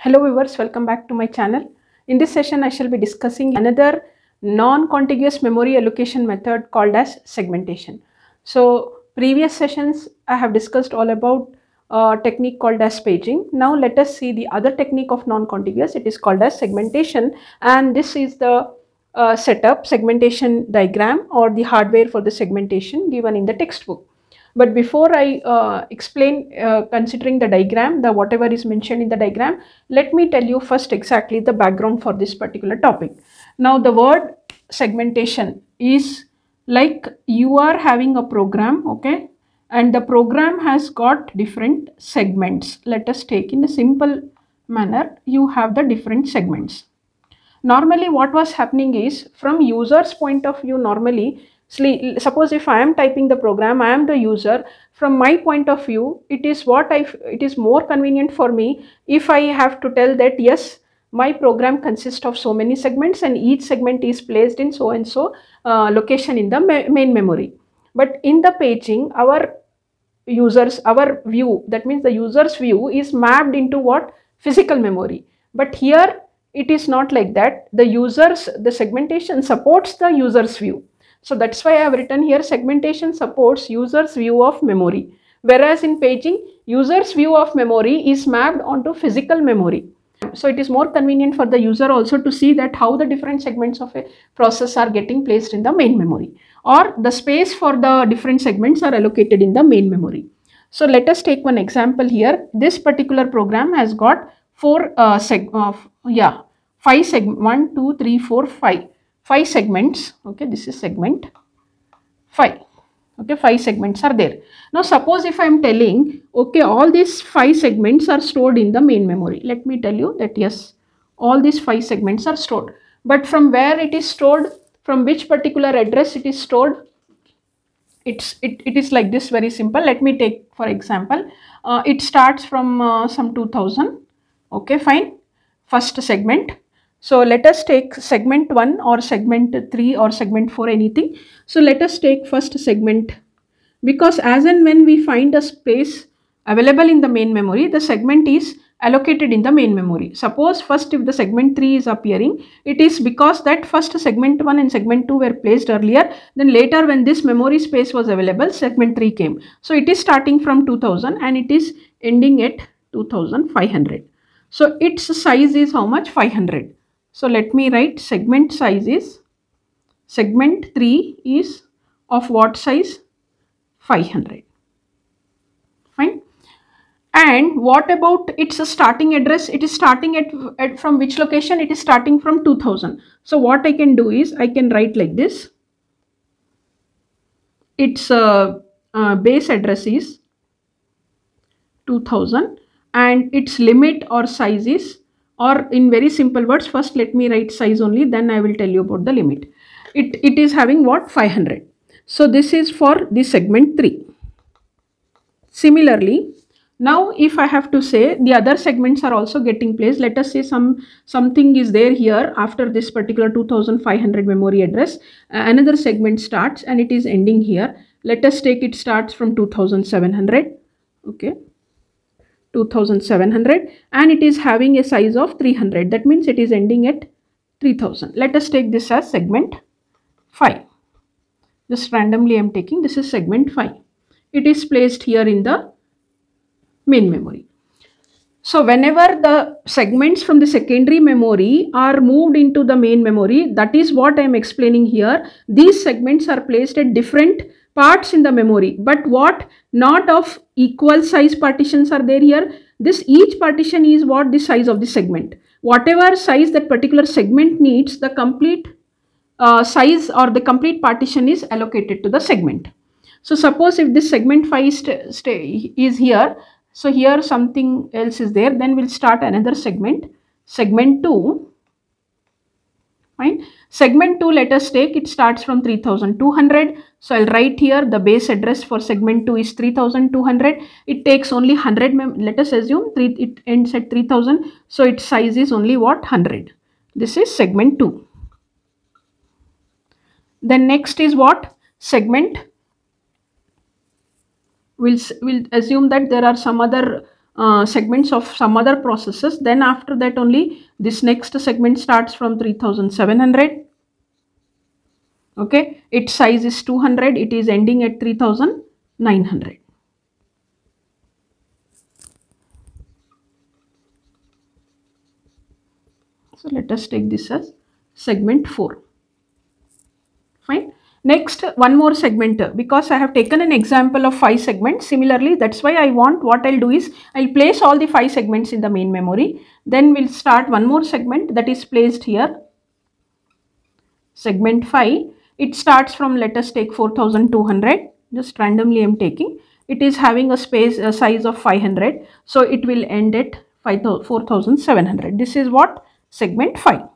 Hello viewers, welcome back to my channel. In this session, I shall be discussing another non-contiguous memory allocation method called as segmentation. So previous sessions, I have discussed all about a technique called as paging. Now let us see the other technique of non-contiguous. It is called as segmentation and this is the uh, setup segmentation diagram or the hardware for the segmentation given in the textbook. But before I uh, explain uh, considering the diagram, the whatever is mentioned in the diagram, let me tell you first exactly the background for this particular topic. Now the word segmentation is like you are having a program, okay, and the program has got different segments. Let us take in a simple manner, you have the different segments. Normally what was happening is from user's point of view normally suppose if i am typing the program i am the user. From my point of view it is what i it is more convenient for me if i have to tell that yes my program consists of so many segments and each segment is placed in so and so uh, location in the ma main memory. But in the paging our users our view that means the user's view is mapped into what? Physical memory. But here it is not like that. The users the segmentation supports the user's view so that's why I have written here segmentation supports user's view of memory. Whereas in paging, user's view of memory is mapped onto physical memory. So it is more convenient for the user also to see that how the different segments of a process are getting placed in the main memory or the space for the different segments are allocated in the main memory. So let us take one example here. This particular program has got four uh, seg of uh, yeah five segment one two three four five 5 segments. Okay this is segment 5 okay 5 segments are there. Now suppose if i am telling okay all these 5 segments are stored in the main memory. Let me tell you that yes all these 5 segments are stored. But from where it is stored? From which particular address it is stored? It's it, it is like this very simple. Let me take for example uh, it starts from uh, some 2000 okay fine. First segment so let us take segment 1 or segment 3 or segment 4 anything. So let us take first segment because as and when we find a space available in the main memory, the segment is allocated in the main memory. Suppose first if the segment 3 is appearing, it is because that first segment 1 and segment 2 were placed earlier. Then later when this memory space was available, segment 3 came. So it is starting from 2000 and it is ending at 2500. So its size is how much? 500. So let me write segment size is segment 3 is of what size? 500. Fine. And what about its starting address? It is starting at, at from which location? It is starting from 2000. So what I can do is I can write like this. Its uh, uh, base address is 2000 and its limit or size is or in very simple words first let me write size only then I will tell you about the limit. It, it is having what 500. So this is for the segment 3. Similarly, now if I have to say the other segments are also getting placed, let us say some something is there here after this particular 2500 memory address, another segment starts and it is ending here. Let us take it starts from 2700, okay, 2700 and it is having a size of 300 that means it is ending at 3000 let us take this as segment 5 just randomly i am taking this is segment 5 it is placed here in the main memory. So whenever the segments from the secondary memory are moved into the main memory that is what i am explaining here. These segments are placed at different parts in the memory but what not of equal size partitions are there here? This each partition is what? The size of the segment. Whatever size that particular segment needs the complete uh, size or the complete partition is allocated to the segment. So suppose if this segment 5 is here so here something else is there then we'll start another segment. Segment 2 fine. Segment 2 let us take. It starts from 3200 so i'll write here. The base address for segment 2 is 3200 it takes only 100 let us assume 3 it ends at 3000 so its size is only what? 100 this is segment 2 then next is what? Segment we'll we'll assume that there are some other uh, segments of some other processes. Then after that only this next segment starts from 3700 okay? Its size is 200 it is ending at 3900 so let us take this as segment 4 fine next one more segment because I have taken an example of 5 segments. Similarly that's why I want what I'll do is I'll place all the 5 segments in the main memory. Then we'll start one more segment that is placed here. Segment 5 it starts from let us take 4200 just randomly I'm taking. It is having a space a size of 500 so it will end at 4700 this is what segment 5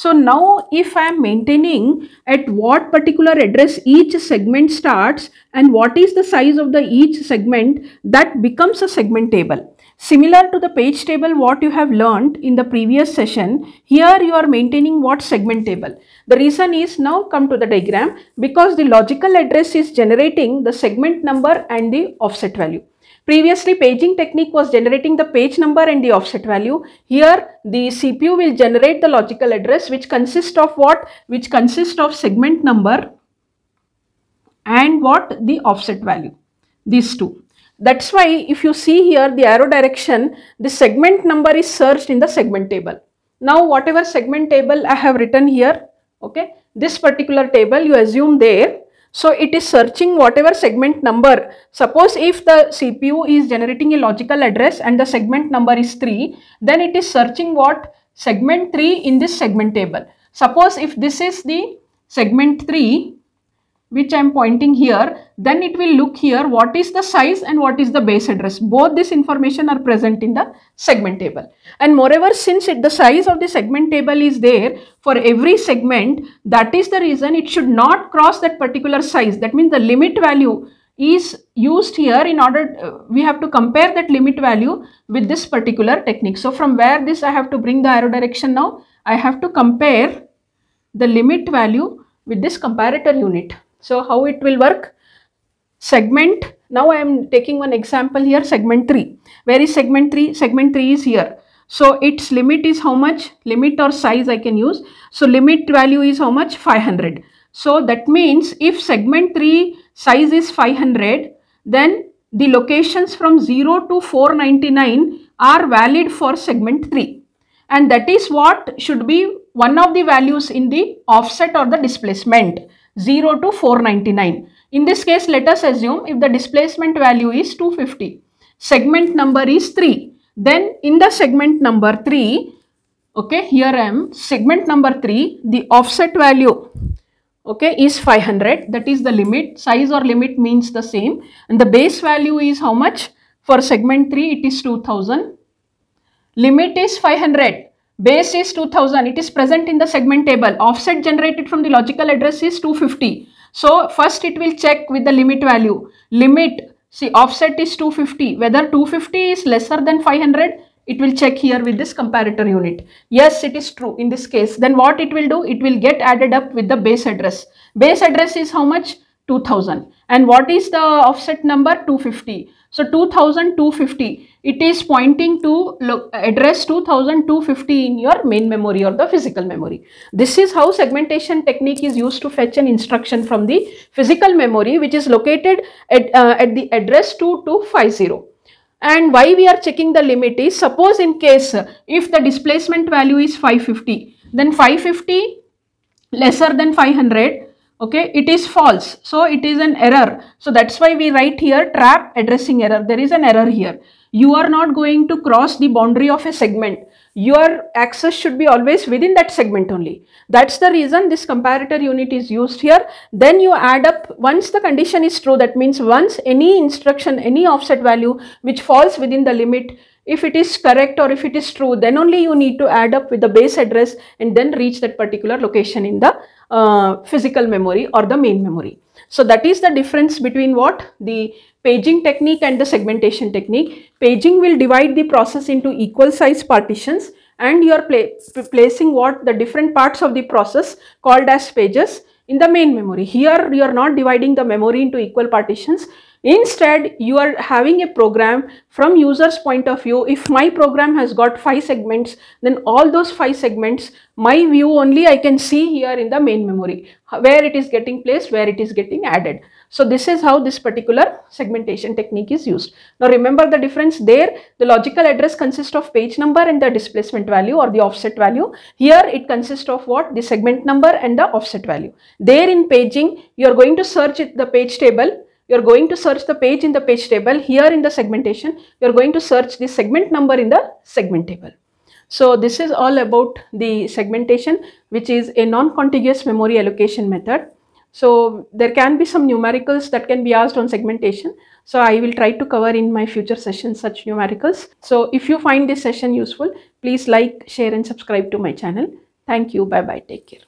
so now if I am maintaining at what particular address each segment starts and what is the size of the each segment that becomes a segment table. Similar to the page table what you have learned in the previous session, here you are maintaining what segment table. The reason is now come to the diagram because the logical address is generating the segment number and the offset value. Previously paging technique was generating the page number and the offset value. Here the CPU will generate the logical address which consists of what? Which consists of segment number and what? The offset value. These two. That's why if you see here the arrow direction, the segment number is searched in the segment table. Now whatever segment table I have written here, okay, this particular table you assume there. So it is searching whatever segment number. Suppose if the CPU is generating a logical address and the segment number is 3, then it is searching what? Segment 3 in this segment table. Suppose if this is the segment 3, which I am pointing here, then it will look here what is the size and what is the base address. Both this information are present in the segment table. And moreover, since it, the size of the segment table is there for every segment, that is the reason it should not cross that particular size. That means the limit value is used here in order, uh, we have to compare that limit value with this particular technique. So from where this I have to bring the arrow direction now, I have to compare the limit value with this comparator unit. So how it will work? Segment, now I am taking one example here, segment 3. Where is segment 3? Segment 3 is here. So its limit is how much? Limit or size I can use. So limit value is how much? 500. So that means if segment 3 size is 500, then the locations from 0 to 499 are valid for segment 3. And that is what should be one of the values in the offset or the displacement. 0 to 499. In this case, let us assume if the displacement value is 250, segment number is 3. Then in the segment number 3, okay, here I am, segment number 3, the offset value, okay, is 500. That is the limit. Size or limit means the same. And the base value is how much? For segment 3, it is 2000. Limit is 500 Base is 2000. It is present in the segment table. Offset generated from the logical address is 250. So first it will check with the limit value. Limit, see offset is 250. Whether 250 is lesser than 500, it will check here with this comparator unit. Yes, it is true in this case. Then what it will do? It will get added up with the base address. Base address is how much? 2000. And what is the offset number? 250. So 2250, it is pointing to address 2250 in your main memory or the physical memory. This is how segmentation technique is used to fetch an instruction from the physical memory which is located at, uh, at the address 2250. And why we are checking the limit is suppose in case if the displacement value is 550, then 550 lesser than 500 okay it is false. So it is an error. So that's why we write here trap addressing error. There is an error here. You are not going to cross the boundary of a segment. Your access should be always within that segment only. That's the reason this comparator unit is used here. Then you add up once the condition is true that means once any instruction any offset value which falls within the limit if it is correct or if it is true then only you need to add up with the base address and then reach that particular location in the uh, physical memory or the main memory. So that is the difference between what the paging technique and the segmentation technique. Paging will divide the process into equal size partitions and you are placing what the different parts of the process called as pages in the main memory. Here you are not dividing the memory into equal partitions. Instead, you are having a program from user's point of view. If my program has got five segments, then all those five segments, my view only I can see here in the main memory, where it is getting placed, where it is getting added. So this is how this particular segmentation technique is used. Now remember the difference there, the logical address consists of page number and the displacement value or the offset value. Here it consists of what? The segment number and the offset value. There in paging, you are going to search the page table you're going to search the page in the page table. Here in the segmentation, you're going to search the segment number in the segment table. So this is all about the segmentation, which is a non-contiguous memory allocation method. So there can be some numericals that can be asked on segmentation. So I will try to cover in my future sessions such numericals. So if you find this session useful, please like, share and subscribe to my channel. Thank you. Bye bye. Take care.